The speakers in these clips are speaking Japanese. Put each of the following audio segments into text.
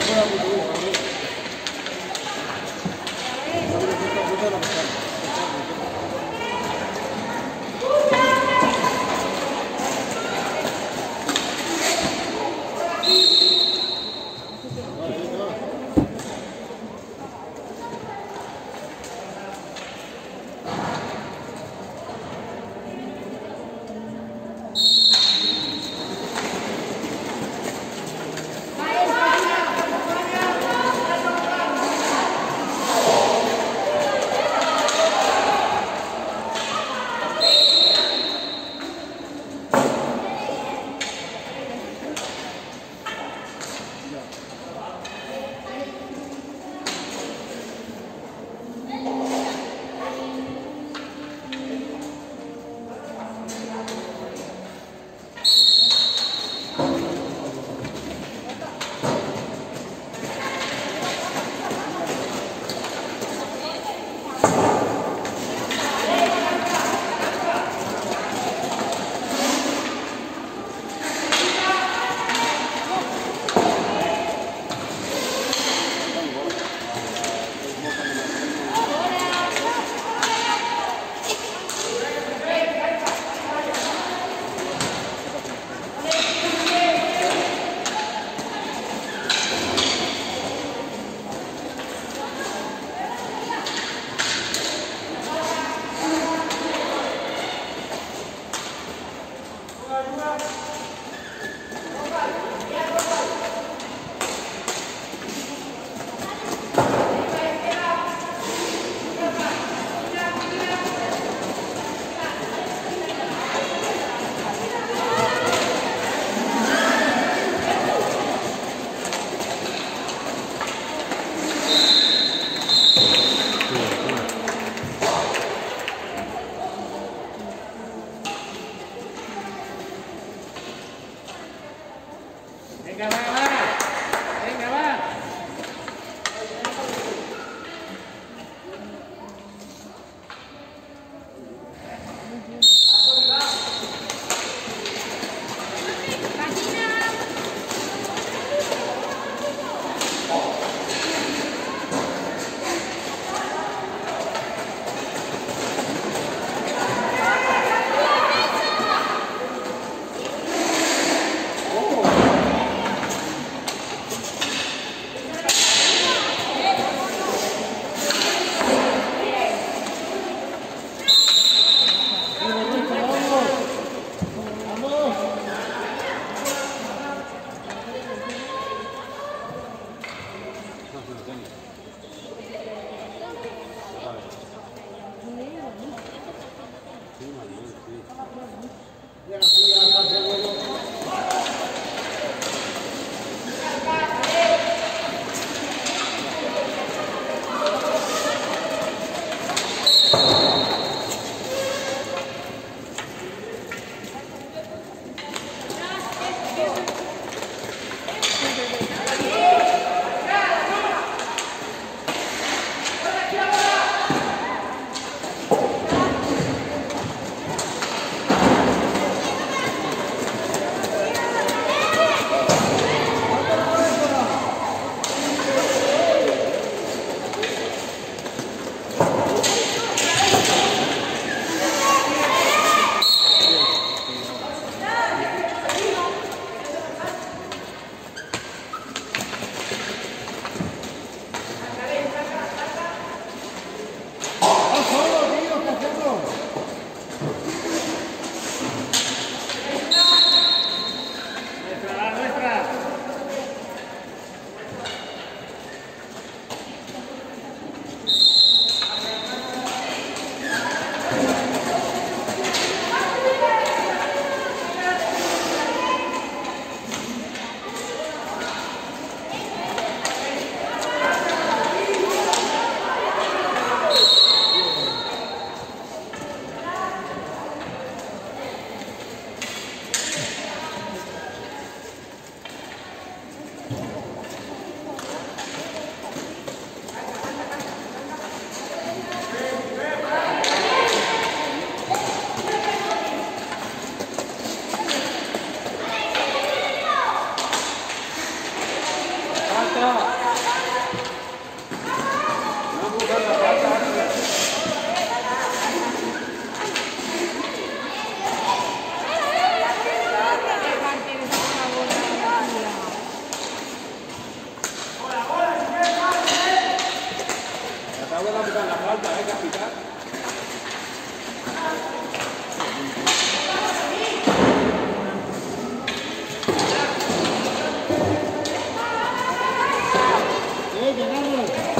Thank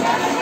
Gracias.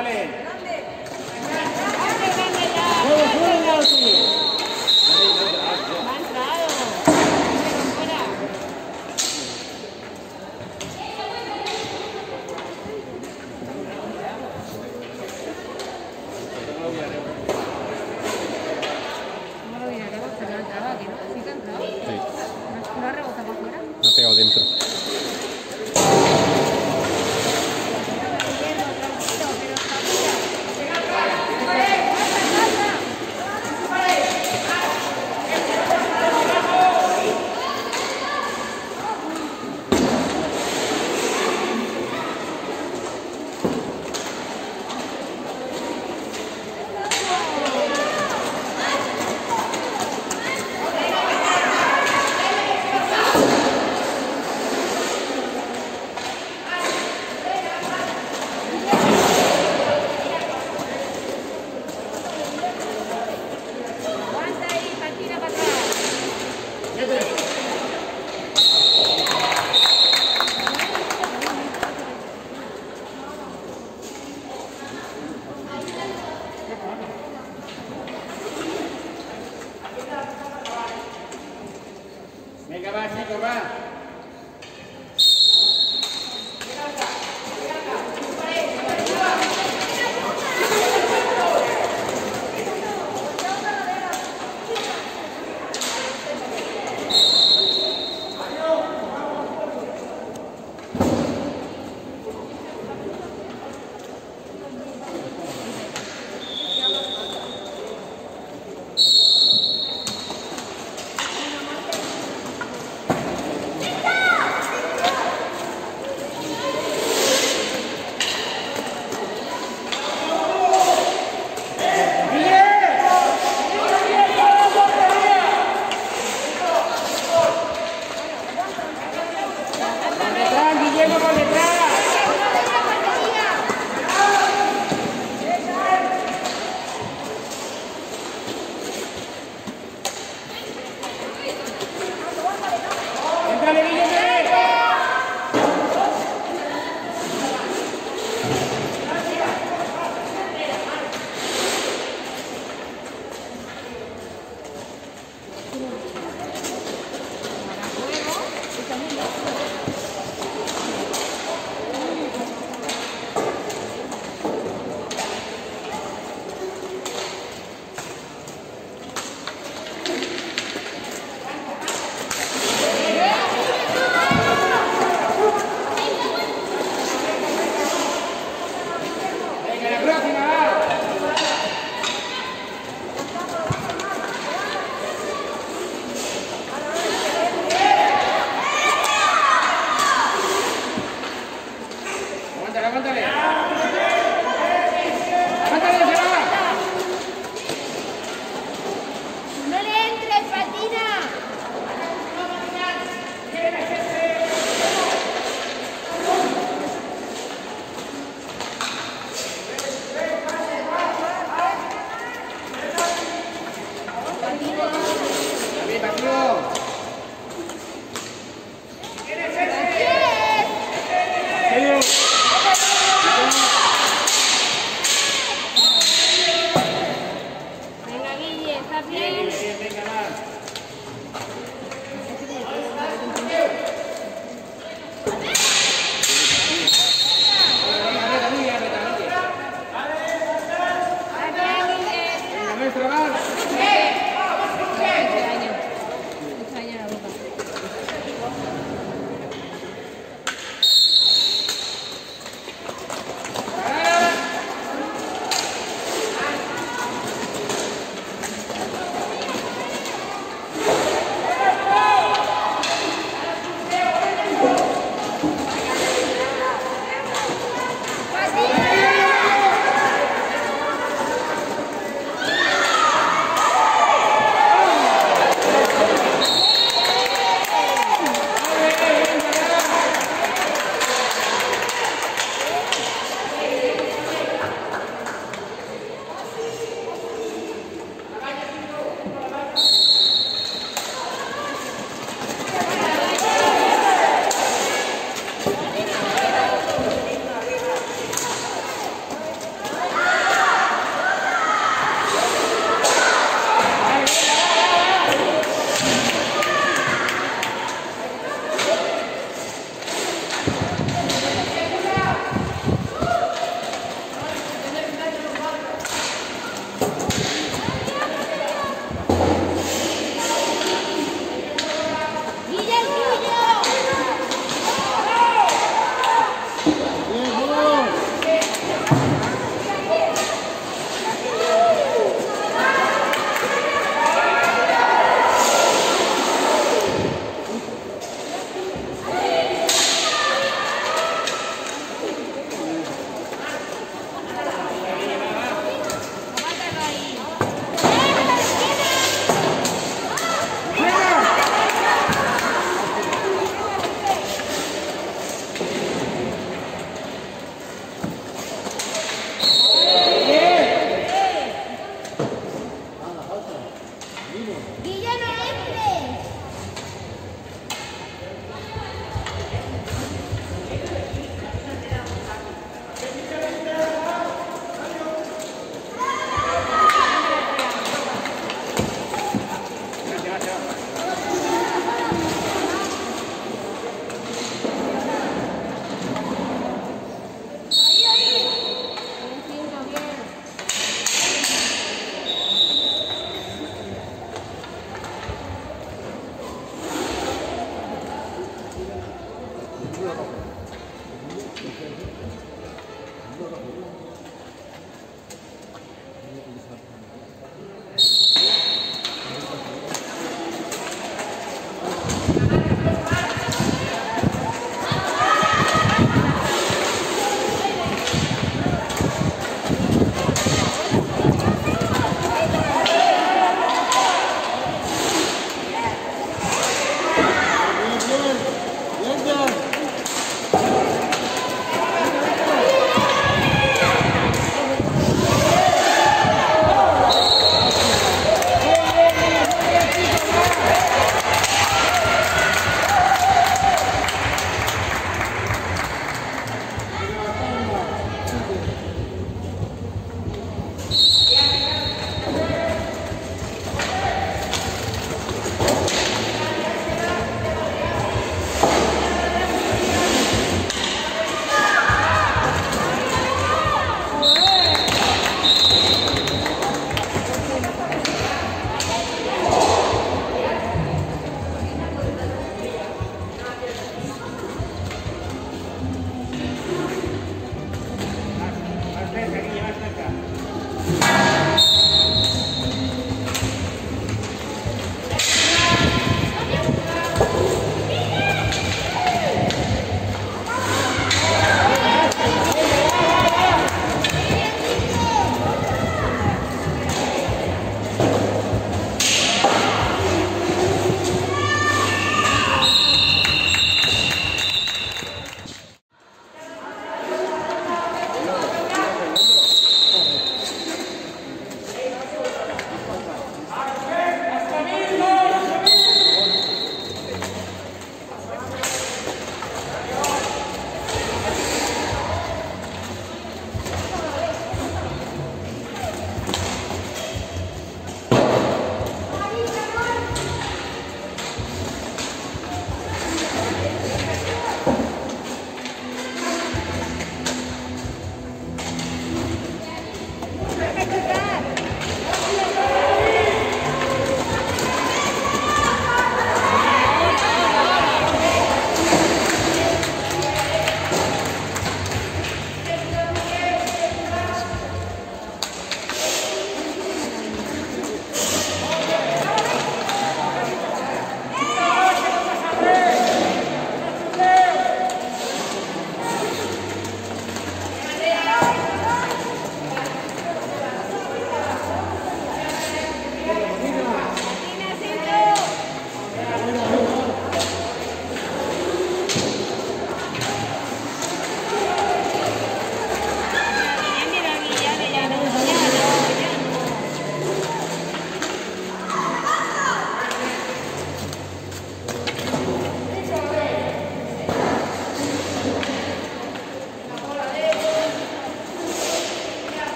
Ándale.